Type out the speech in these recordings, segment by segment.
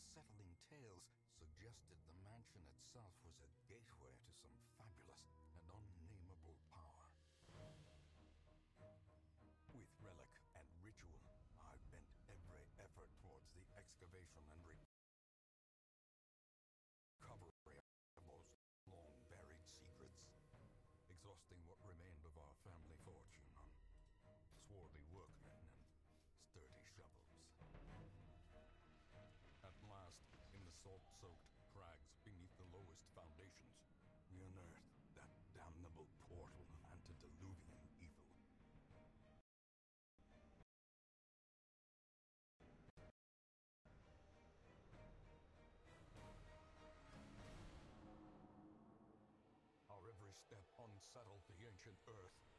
unsettling tales suggested the mansion itself was a gateway to some fabulous step unsettled the ancient earth.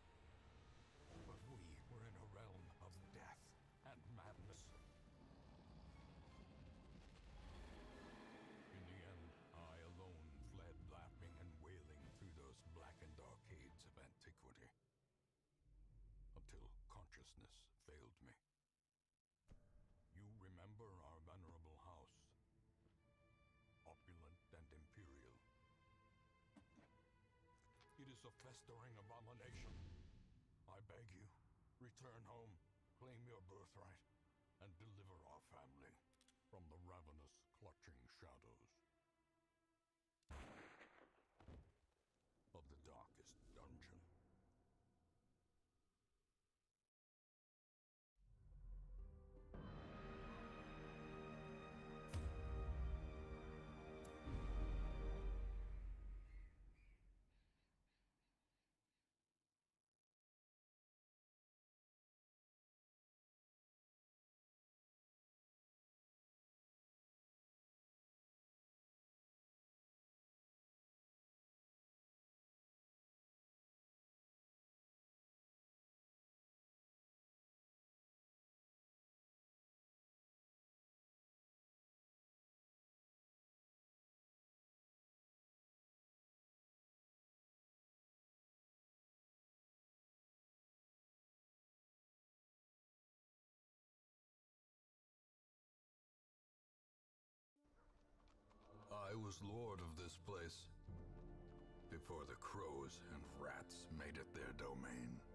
A festering abomination. I beg you, return home, claim your birthright, and deliver our family from the ravenous, clutching shadows was lord of this place before the crows and rats made it their domain.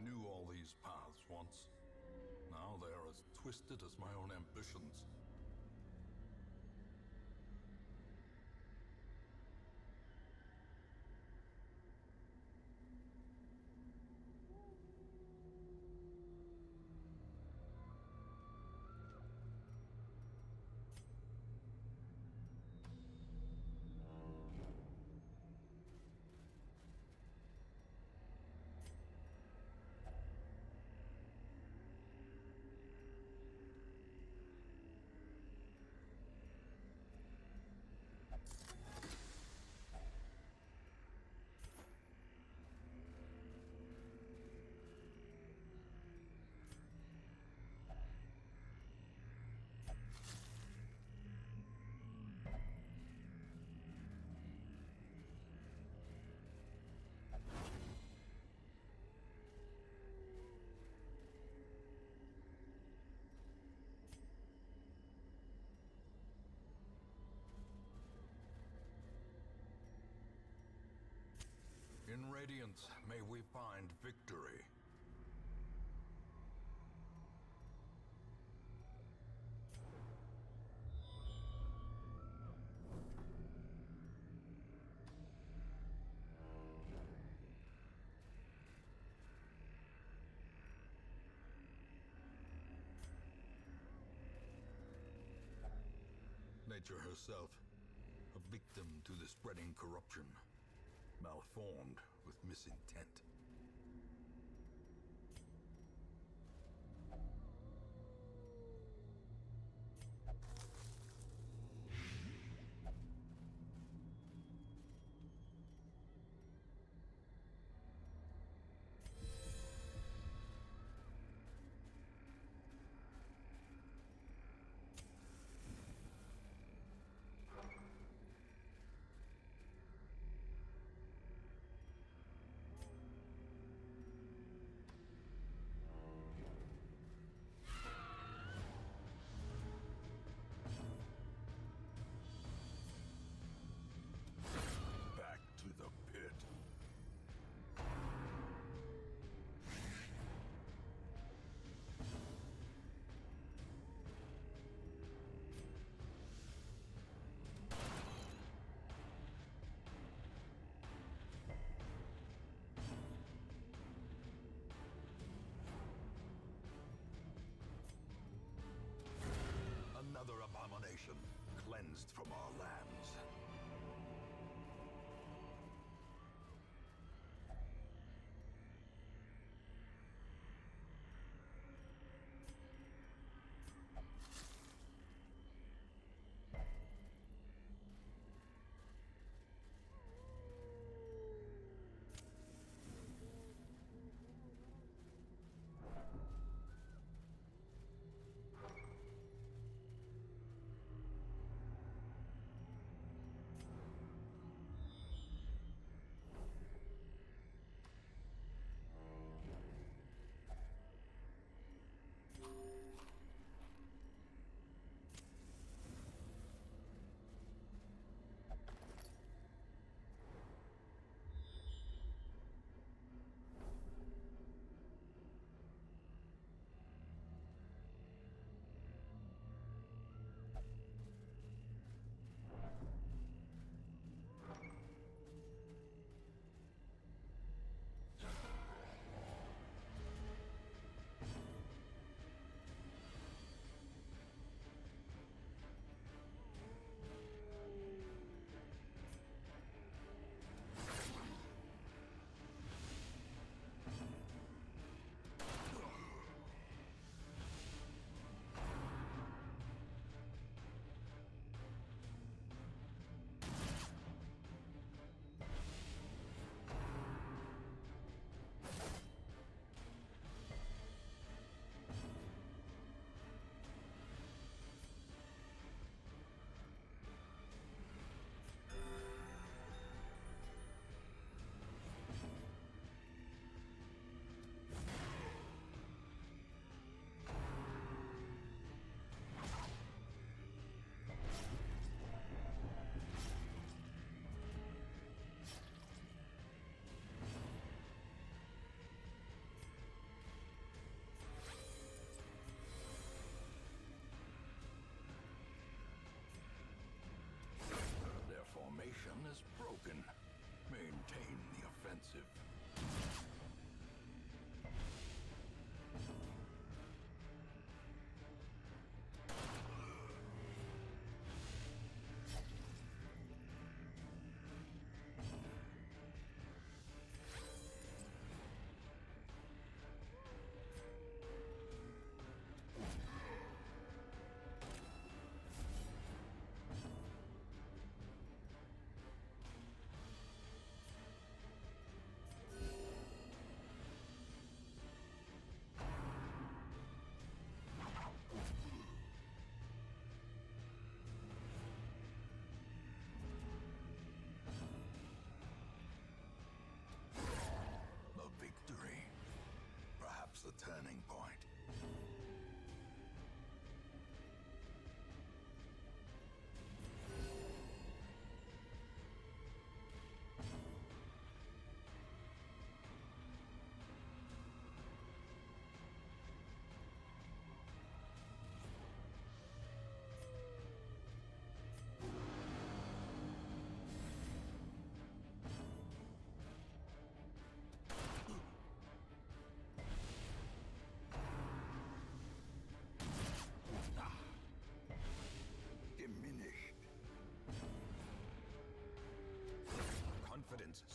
I knew all these paths once. Now they are as twisted as my own ambitions. Radiance, may we find victory. Nature herself, a victim to the spreading corruption malformed with misintent.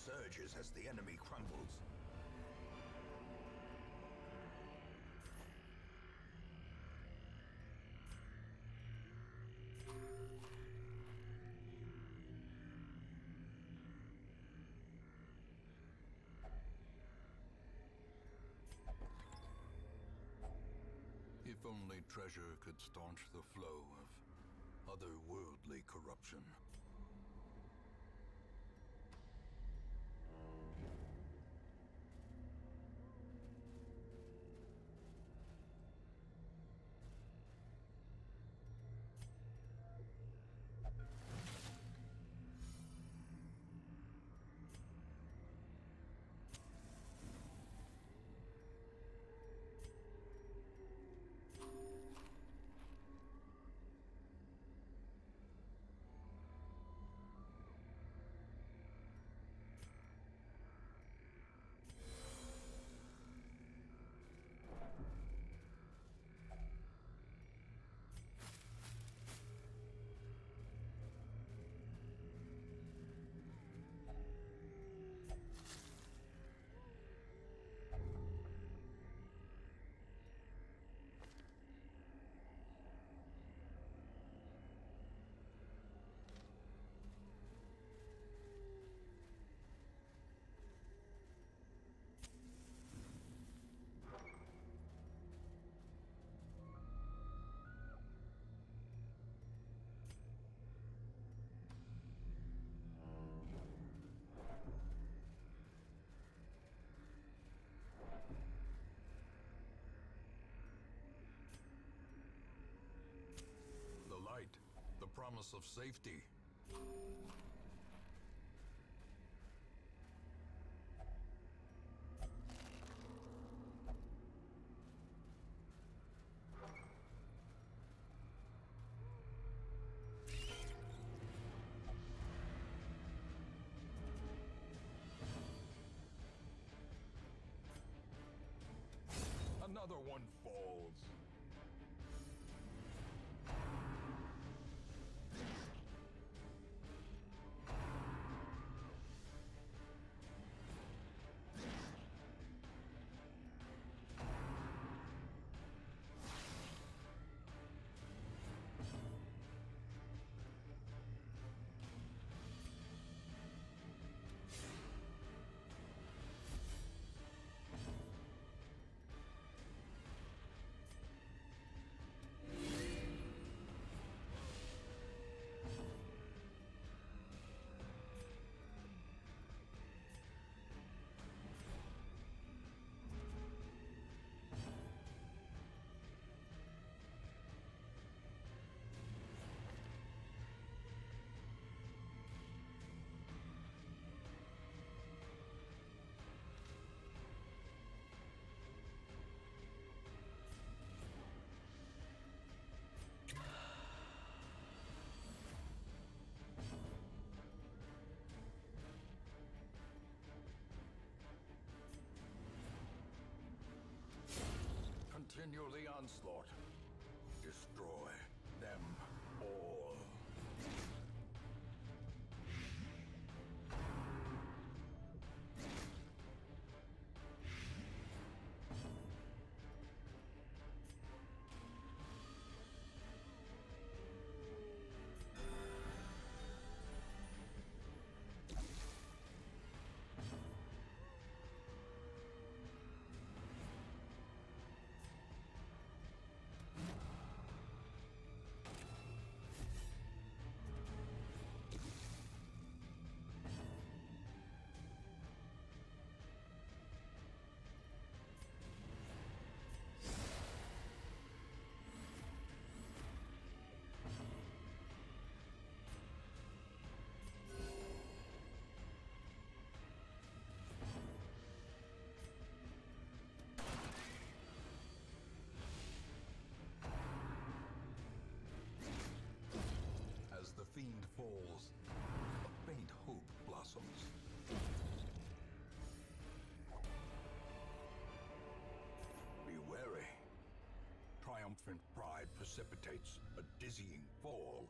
Surges as the enemy crumbles. If only treasure could staunch the flow of otherworldly corruption. Promise of safety. Continue the onslaught. Destroy Triumphant pride precipitates a dizzying fall.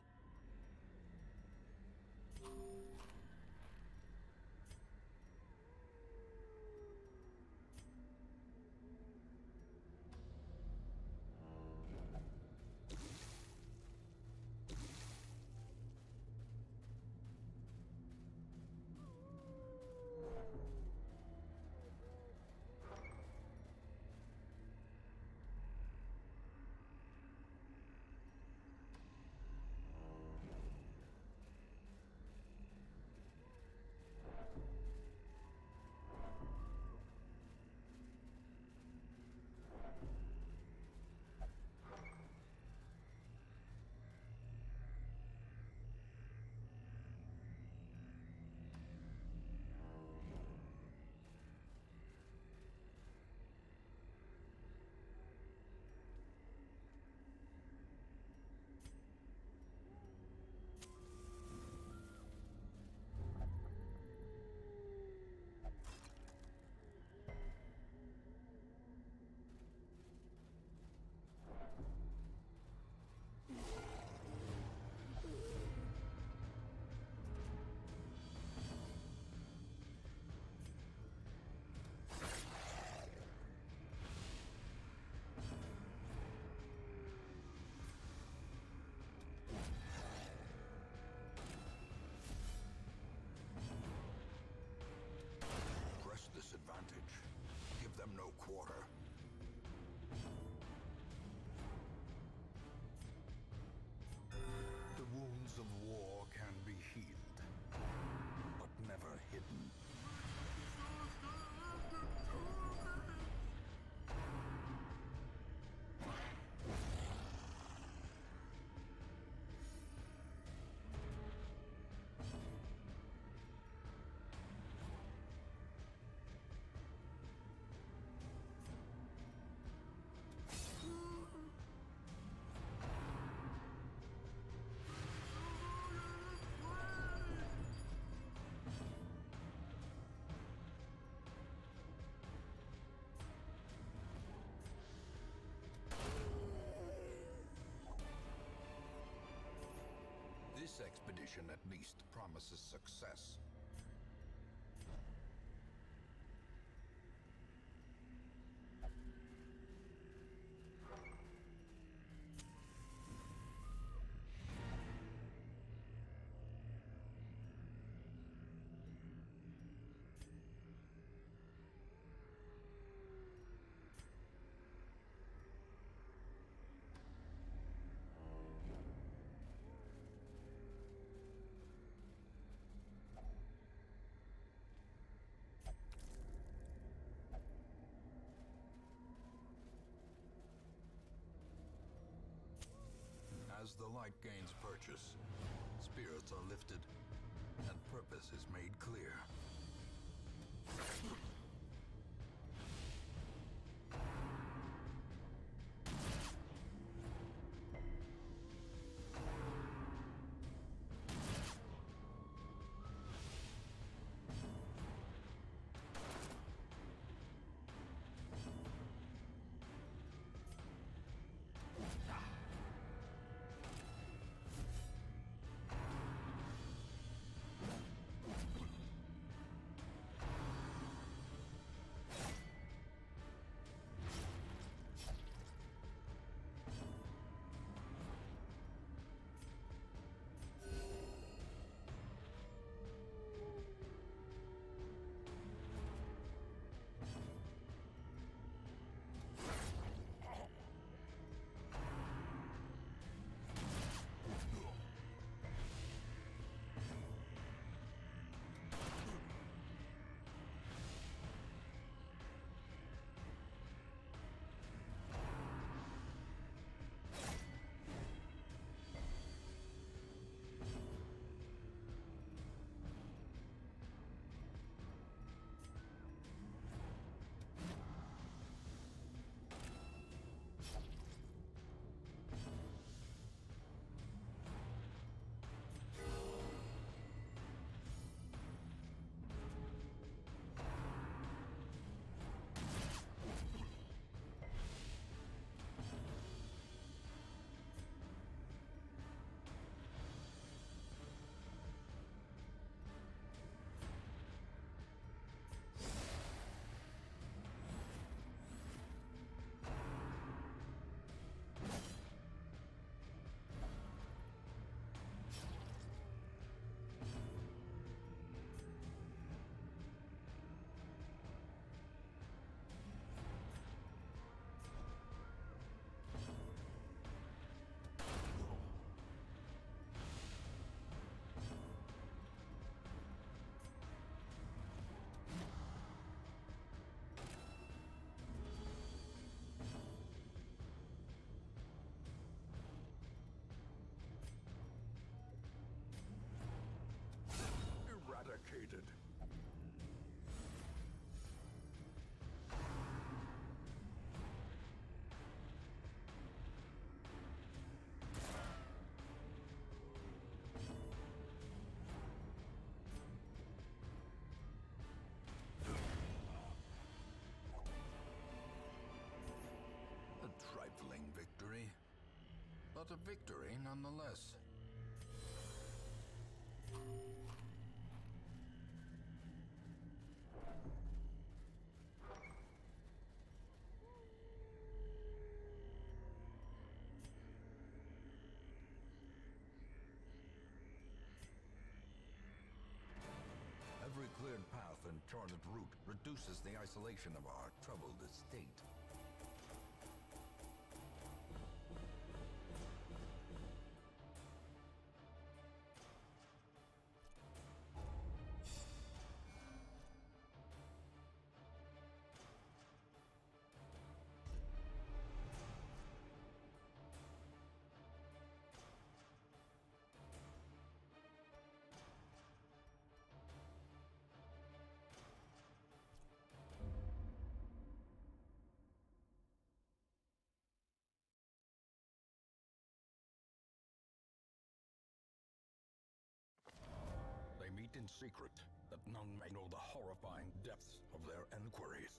Quarter. This expedition at least promises success. As the light gains purchase, spirits are lifted, and purpose is made clear. But a victory nonetheless. Every cleared path and charted route reduces the isolation of our troubled estate. In secret, that none may know the horrifying depths of their enquiries.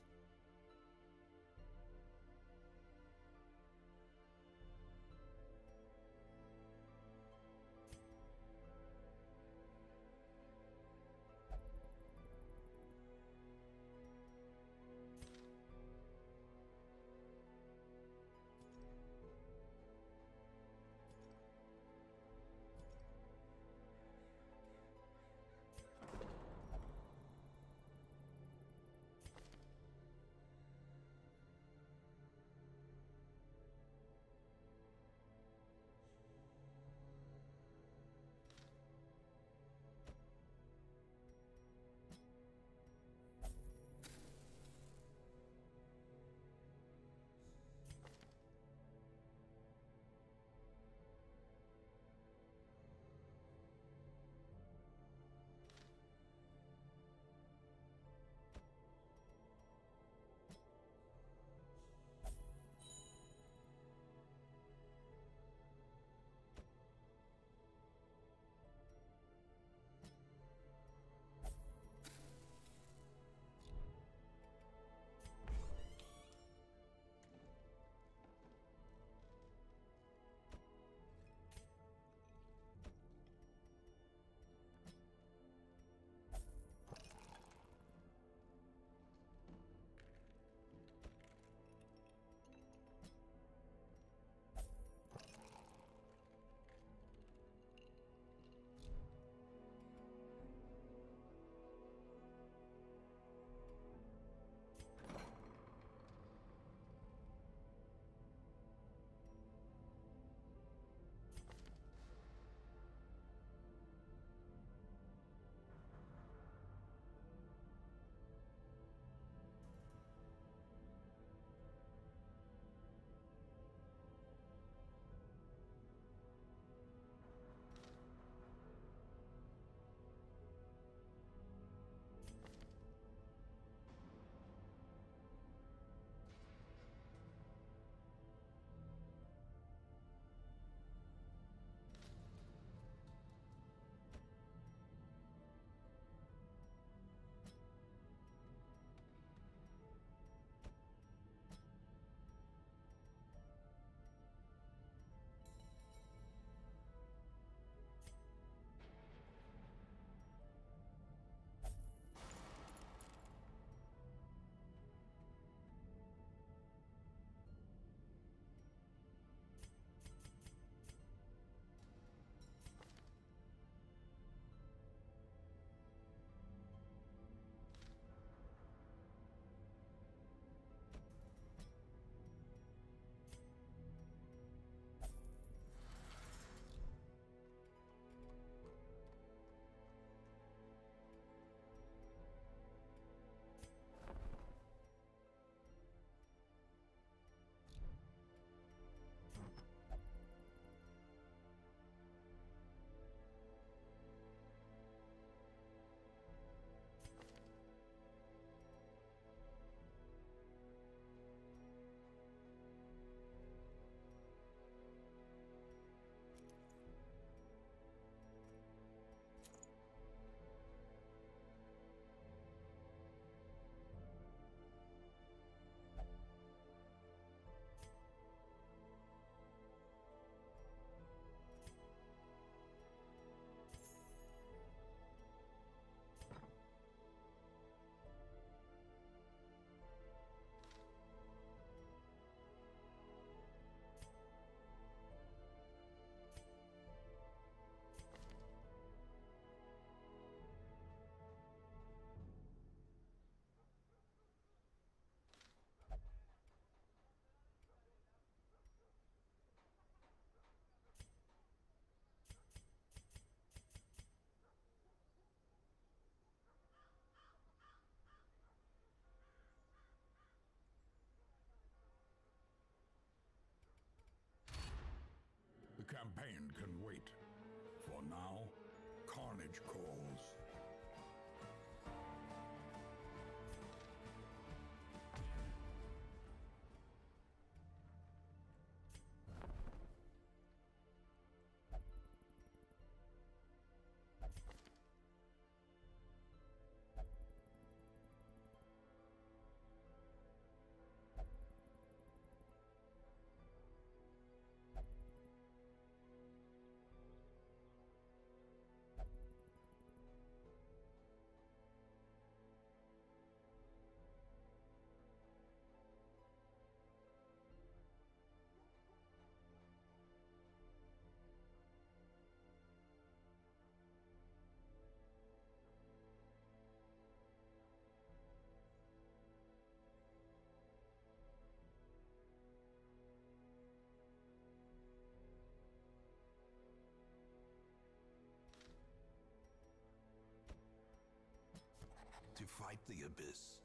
Fight the Abyss,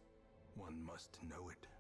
one must know it.